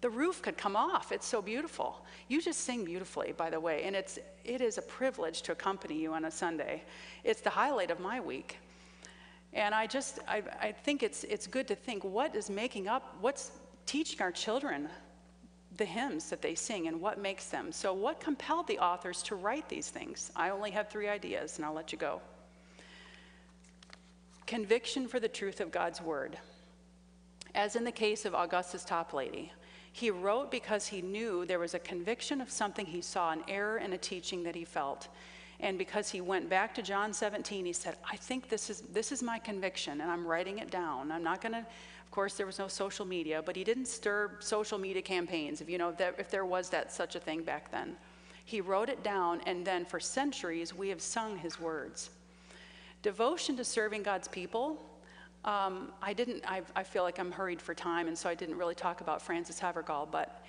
the roof could come off. It's so beautiful. You just sing beautifully, by the way, and it's, it is a privilege to accompany you on a Sunday. It's the highlight of my week. And I just, I, I think it's, it's good to think what is making up, what's teaching our children the hymns that they sing and what makes them. So, what compelled the authors to write these things? I only have three ideas, and I'll let you go. Conviction for the truth of God's word. As in the case of Augustus Toplady, he wrote because he knew there was a conviction of something he saw, an error in a teaching that he felt. And because he went back to John 17, he said, I think this is, this is my conviction, and I'm writing it down. I'm not going to, of course, there was no social media, but he didn't stir social media campaigns, if you know, that, if there was that such a thing back then. He wrote it down, and then for centuries, we have sung his words. Devotion to serving God's people. Um, I didn't, I, I, feel like I'm hurried for time, and so I didn't really talk about Frances Havergal, but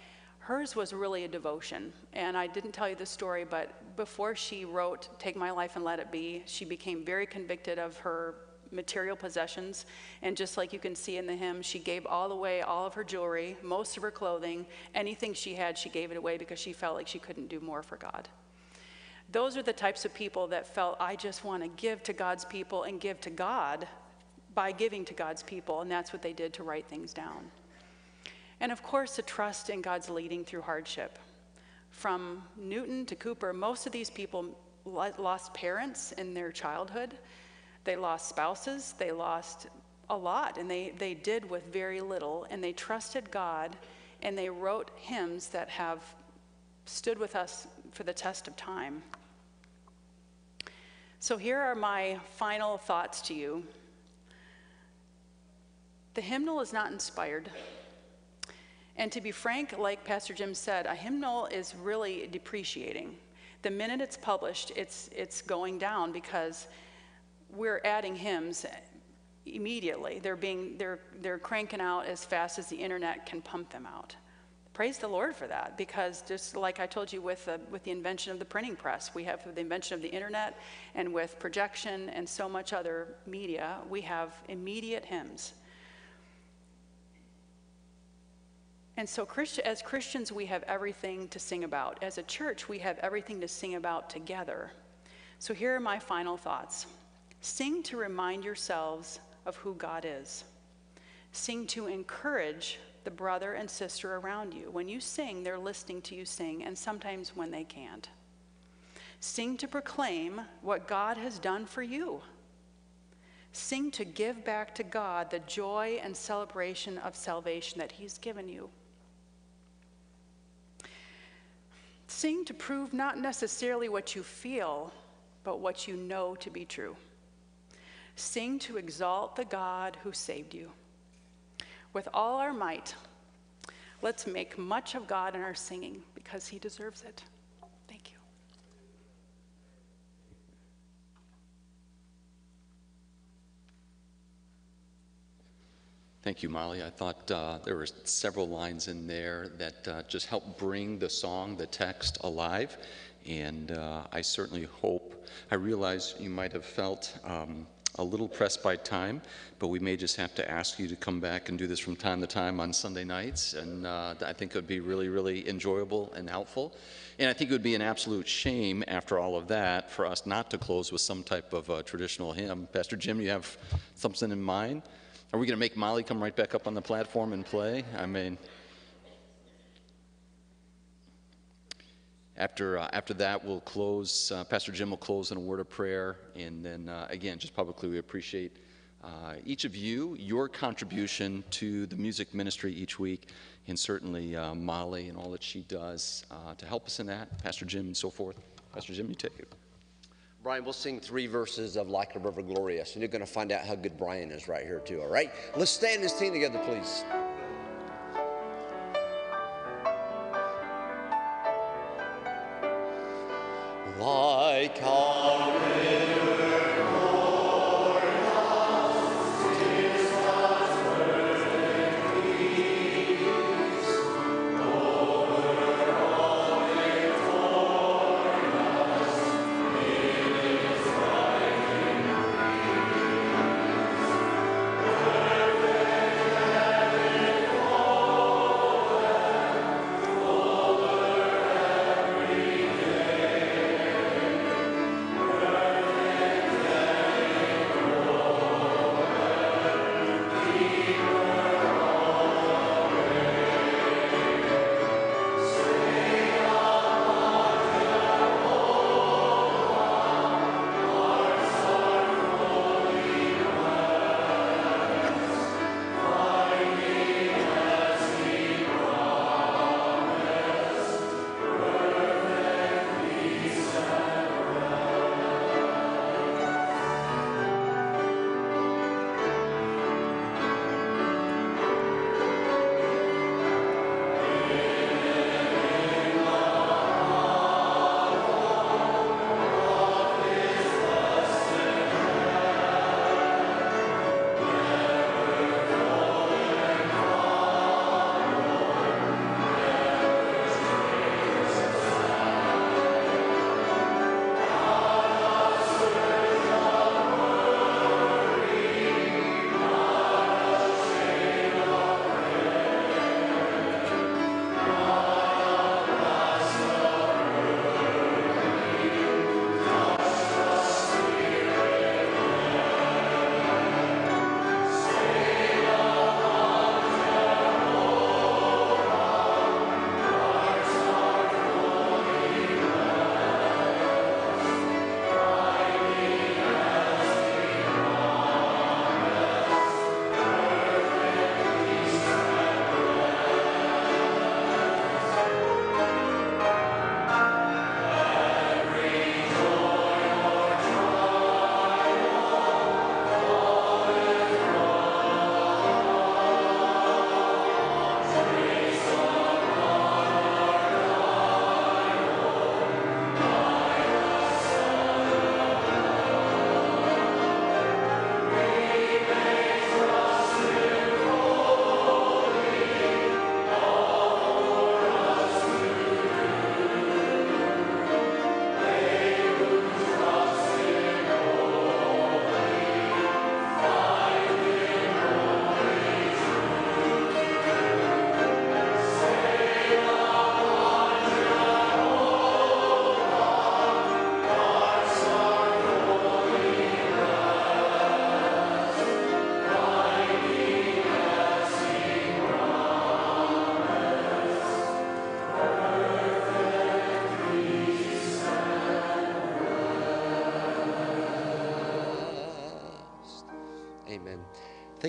hers was really a devotion. And I didn't tell you the story, but before she wrote Take My Life and Let It Be, she became very convicted of her material possessions. And just like you can see in the hymn, she gave all away all of her jewelry, most of her clothing, anything she had, she gave it away because she felt like she couldn't do more for God. Those are the types of people that felt, I just want to give to God's people and give to God by giving to God's people. And that's what they did to write things down. And of course, a trust in God's leading through hardship. From Newton to Cowper, most of these people lost parents in their childhood. They lost spouses, they lost a lot, and they, they did with very little, and they trusted God, and they wrote hymns that have stood with us for the test of time. So here are my final thoughts to you. The hymnal is not inspired. And to be frank, like Pastor Jim said, a hymnal is really depreciating. The minute it's published, it's, it's going down because we're adding hymns immediately. They're being they're they're cranking out as fast as the internet can pump them out. Praise the Lord for that, because just like I told you with the, with the invention of the printing press, we have the invention of the internet, and with projection and so much other media, we have immediate hymns. And so, as Christians, we have everything to sing about. As a church, we have everything to sing about together. So, here are my final thoughts. Sing to remind yourselves of who God is. Sing to encourage the brother and sister around you. When you sing, they're listening to you sing, and sometimes when they can't. Sing to proclaim what God has done for you. Sing to give back to God the joy and celebration of salvation that He's given you. Sing to prove not necessarily what you feel, but what you know to be true. Sing to exalt the God who saved you. With all our might, let's make much of God in our singing because he deserves it. Thank you, Molly. I thought uh, there were several lines in there that uh, just helped bring the song, the text alive. And uh, I certainly hope, I realize you might have felt um, a little pressed by time, but we may just have to ask you to come back and do this from time to time on Sunday nights. And uh, I think it would be really, really enjoyable and helpful. And I think it would be an absolute shame after all of that for us not to close with some type of uh, traditional hymn. Pastor Jim, you have something in mind? Are we going to make Molly come right back up on the platform and play? I mean, After, uh, after that, we'll close, uh, Pastor Jim will close in a word of prayer. And then, uh, again, just publicly, we appreciate uh, each of you, your contribution to the music ministry each week, and certainly uh, Molly and all that she does uh, to help us in that, Pastor Jim and so forth. Pastor Jim, you take it. Brian, we'll sing three verses of Like a River Glorious, and you're going to find out how good Brian is right here, too, all right? Let's stand and sing together, please. like a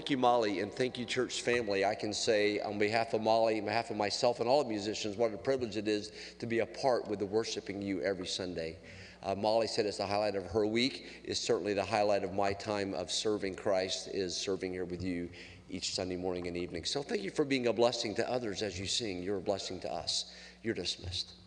Thank you, Molly, and thank you, church family. I can say on behalf of Molly, on behalf of myself, and all the musicians, what a privilege it is to be a part with the worshiping you every Sunday. Uh, Molly said it's the highlight of her week. Is certainly the highlight of my time of serving Christ. Is serving here with you each Sunday morning and evening. So thank you for being a blessing to others as you sing. You're a blessing to us. You're dismissed.